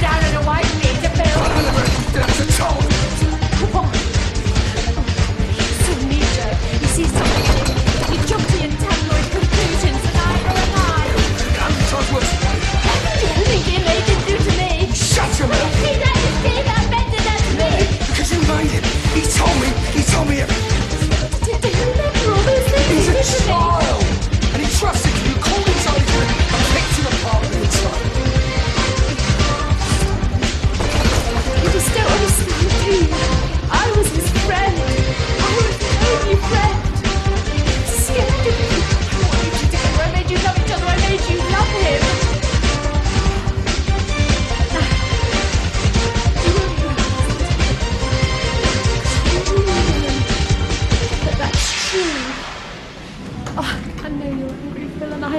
down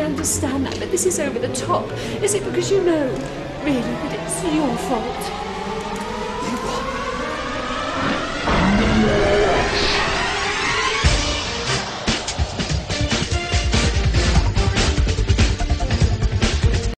understand that, but this is over the top. Is it because you know, really, that it's your fault?